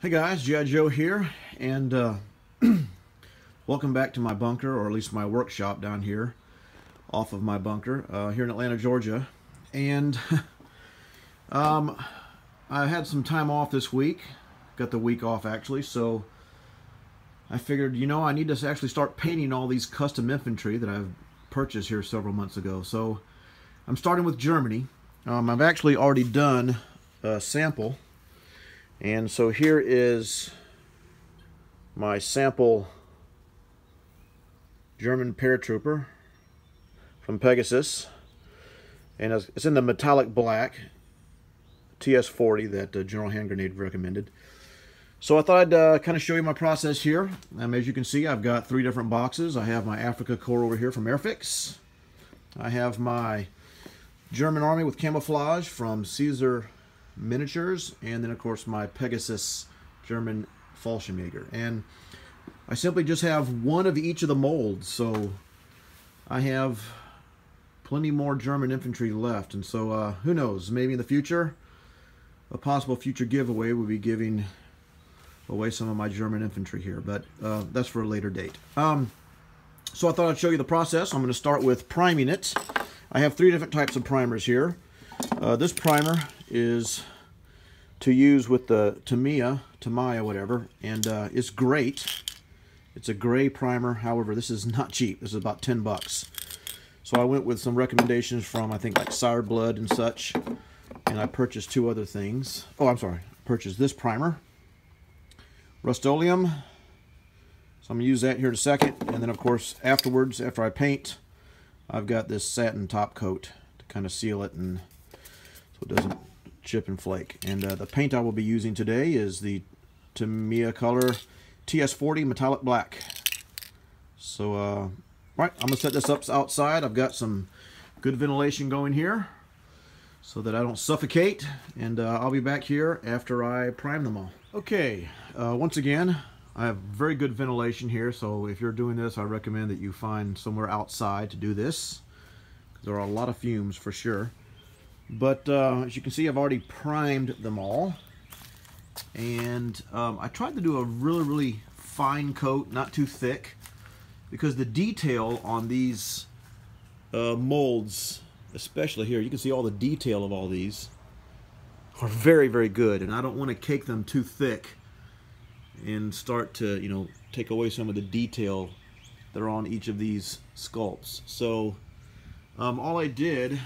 Hey guys, G.I. Joe here, and uh, welcome back to my bunker, or at least my workshop down here, off of my bunker, uh, here in Atlanta, Georgia. And um, I had some time off this week, got the week off actually, so I figured, you know, I need to actually start painting all these custom infantry that I've purchased here several months ago. So I'm starting with Germany. Um, I've actually already done a sample and so here is my sample German paratrooper from Pegasus. And it's in the metallic black TS40 that uh, General Hand Grenade recommended. So I thought I'd uh, kind of show you my process here. Um, as you can see, I've got three different boxes. I have my Afrika Korps over here from Airfix. I have my German Army with camouflage from Caesar miniatures, and then of course my Pegasus German Fallschirmjäger. And I simply just have one of each of the molds, so I have plenty more German infantry left. And so uh, who knows, maybe in the future, a possible future giveaway will be giving away some of my German infantry here, but uh, that's for a later date. Um, so I thought I'd show you the process. I'm going to start with priming it. I have three different types of primers here. Uh, this primer is to use with the Tamiya, Tamiya, whatever, and uh, it's great. It's a gray primer. However, this is not cheap. This is about 10 bucks. So I went with some recommendations from, I think, like Sire Blood and such, and I purchased two other things. Oh, I'm sorry. Purchased this primer, Rust-Oleum. So I'm going to use that here in a second. And then, of course, afterwards, after I paint, I've got this satin top coat to kind of seal it and so it doesn't chip and flake. And uh, the paint I will be using today is the Tamiya Color TS40 Metallic Black. So, uh, right, I'm going to set this up outside. I've got some good ventilation going here so that I don't suffocate. And uh, I'll be back here after I prime them all. Okay, uh, once again, I have very good ventilation here. So if you're doing this, I recommend that you find somewhere outside to do this. There are a lot of fumes for sure. But uh, as you can see, I've already primed them all. And um, I tried to do a really, really fine coat, not too thick, because the detail on these uh, molds, especially here, you can see all the detail of all these, are very, very good. And I don't want to cake them too thick and start to, you know, take away some of the detail that are on each of these sculpts. So um, all I did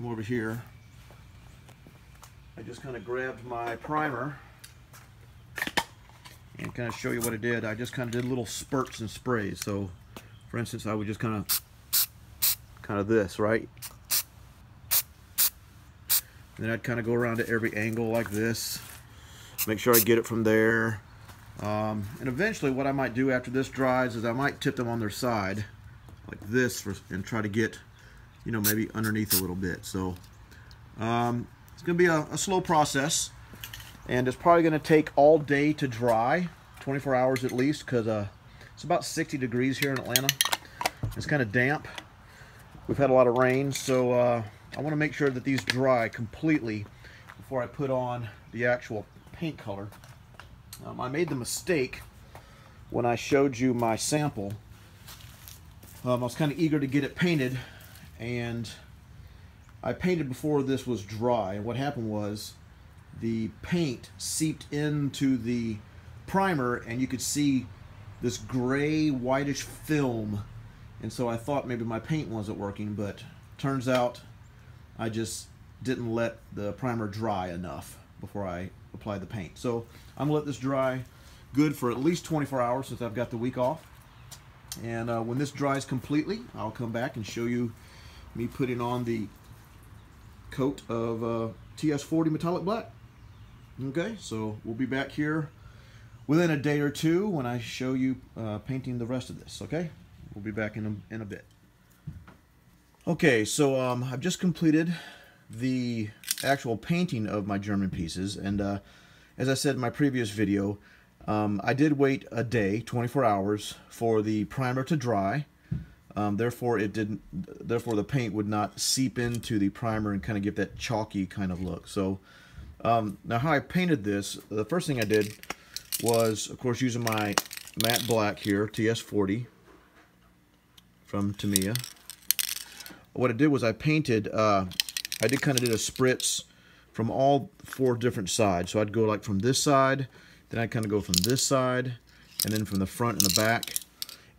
come over here. I just kind of grabbed my primer and kind of show you what I did. I just kind of did little spurts and sprays. So, for instance, I would just kind of, kind of this, right? And then I'd kind of go around to every angle like this. Make sure I get it from there. Um, and eventually what I might do after this dries is I might tip them on their side like this for, and try to get you know, maybe underneath a little bit. So um, it's going to be a, a, slow process, and it's probably going to take all day to dry, 24 hours at least, because uh, it's about 60 degrees here in Atlanta. It's kind of damp. We've had a lot of rain, so uh, I want to make sure that these dry completely before I put on the actual paint color. Um, I made the mistake when I showed you my sample. Um, I was kind of eager to get it painted and I painted before this was dry and what happened was the paint seeped into the primer and you could see this gray whitish film. And so I thought maybe my paint wasn't working but turns out I just didn't let the primer dry enough before I applied the paint. So I'm gonna let this dry good for at least 24 hours since I've got the week off. And uh, when this dries completely I'll come back and show you me putting on the coat of uh, TS40 metallic black. Okay, so we'll be back here within a day or two when I show you uh, painting the rest of this, okay? We'll be back in a, in a bit. Okay, so um, I've just completed the actual painting of my German pieces, and uh, as I said in my previous video, um, I did wait a day, 24 hours, for the primer to dry, um, therefore, it didn't. Therefore, the paint would not seep into the primer and kind of give that chalky kind of look. So, Um, now how I painted this, the first thing I did was, of course, using my matte black here, TS40 from Tamiya. What I did was I painted, uh, I did kind of did a spritz from all four different sides. So I'd go like from this side, then I'd kind of go from this side, and then from the front and the back.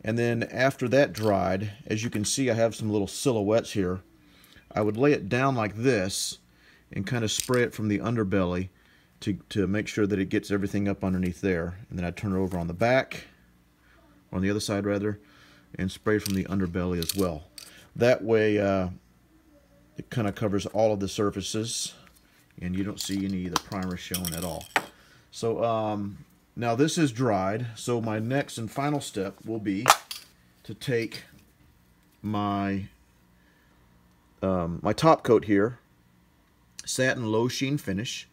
And then after that dried, as you can see, I have some little silhouettes here. I would lay it down like this and kind of spray it from the underbelly to, to make sure that it gets everything up underneath there. And then I'd turn it over on the back, or on the other side rather, and spray from the underbelly as well. That way uh, it kind of covers all of the surfaces and you don't see any of the primer showing at all. So um, now this is dried, so my next and final step will be to take my um, my top coat here, satin low sheen finish,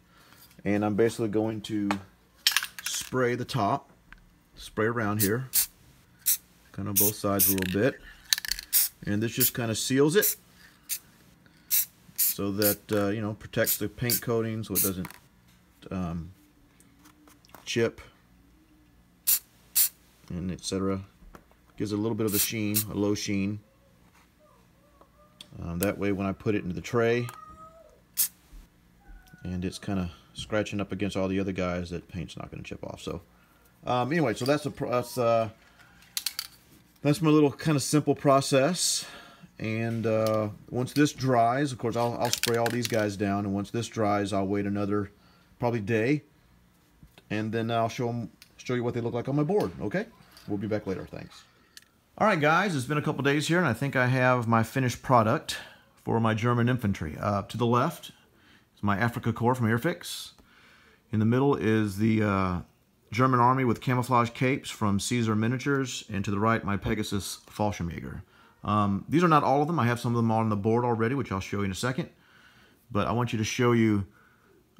and I'm basically going to spray the top, spray around here, kind of both sides a little bit, and this just kind of seals it so that uh, you know protects the paint coating so it doesn't um, chip and etc. Gives a little bit of a sheen, a low sheen. Um, that way when I put it into the tray and it's kind of scratching up against all the other guys that paint's not going to chip off. So um, anyway, so that's a that's uh, that's my little kind of simple process. And uh, once this dries, of course, I'll, I'll spray all these guys down. And once this dries, I'll wait another probably day. And then I'll show them, show you what they look like on my board. Okay? We'll be back later. Thanks. All right, guys. It's been a couple days here, and I think I have my finished product for my German infantry. Uh, to the left is my Afrika Korps from Airfix. In the middle is the uh, German Army with camouflage capes from Caesar Miniatures. And to the right, my Pegasus Fallschirmjäger. Um, these are not all of them. I have some of them on the board already, which I'll show you in a second. But I want you to show you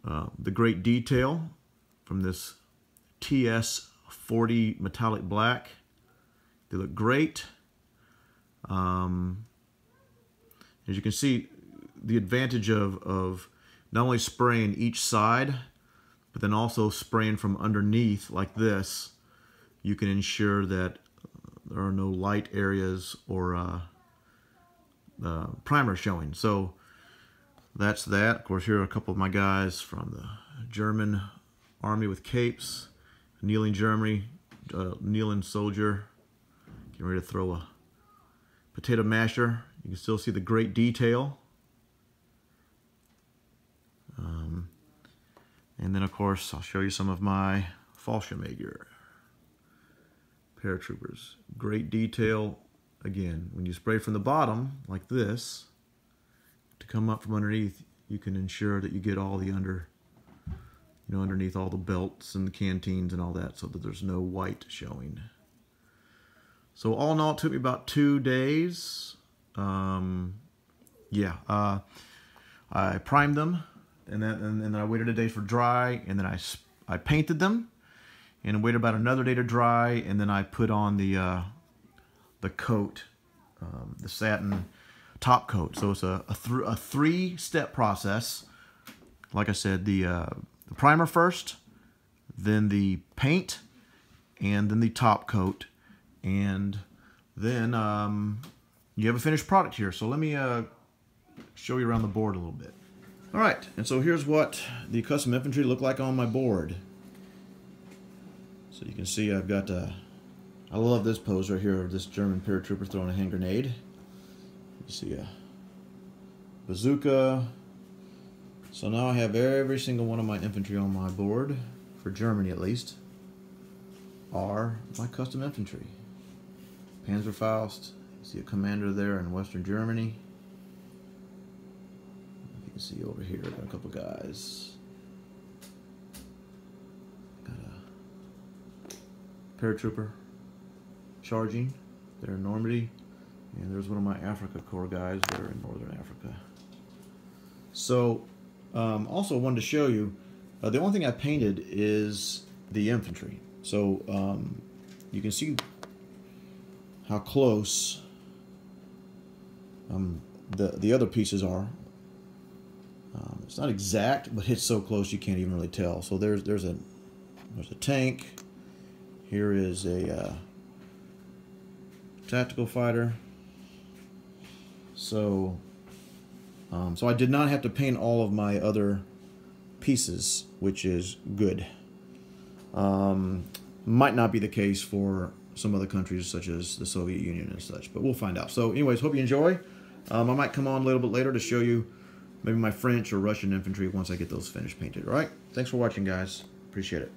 uh, the great detail from this TS40 metallic black. They look great. Um, as you can see, the advantage of, of not only spraying each side, but then also spraying from underneath like this, you can ensure that there are no light areas or uh, uh, primer showing. So that's that. Of course, here are a couple of my guys from the German army with capes. Kneeling Germany, uh, kneeling soldier. Getting ready to throw a potato masher. You can still see the great detail. Um, and then, of course, I'll show you some of my Fallschirmjäger paratroopers. Great detail. Again, when you spray from the bottom, like this, to come up from underneath, you can ensure that you get all the under, you know, underneath all the belts and the canteens and all that so that there's no white showing. So all in all, it took me about two days. Um, yeah, uh, I primed them, and then and then I waited a day for dry, and then I I painted them, and waited about another day to dry and then I put on the uh, the coat um, the satin top coat so it's a, a, th a three step process like I said the, uh, the primer first then the paint and then the top coat and then um, you have a finished product here so let me uh, show you around the board a little bit all right and so here's what the custom infantry look like on my board so you can see I've got, uh, I love this pose right here of this German paratrooper throwing a hand grenade. You see a bazooka. So now I have every single one of my infantry on my board, for Germany at least, are my custom infantry. Panzerfaust, see a commander there in Western Germany. You can see over here, got a couple guys. Got a paratrooper charging there in Normandy. And there's one of my Afrika Korps guys there in Northern Africa. So, um, also wanted to show you, uh, the only thing I painted is the infantry. So, um, you can see how close um, the, the other pieces are. Um, it's not exact, but it's so close you can't even really tell. So there's there's a there's a tank. Here is a uh, tactical fighter. So um, so I did not have to paint all of my other pieces, which is good. Um, might not be the case for some other countries such as the Soviet Union and such, but we'll find out. So anyways, hope you enjoy. Um, I might come on a little bit later to show you maybe my French or Russian infantry once I get those finished painted. All right. Thanks for watching, guys. Appreciate it.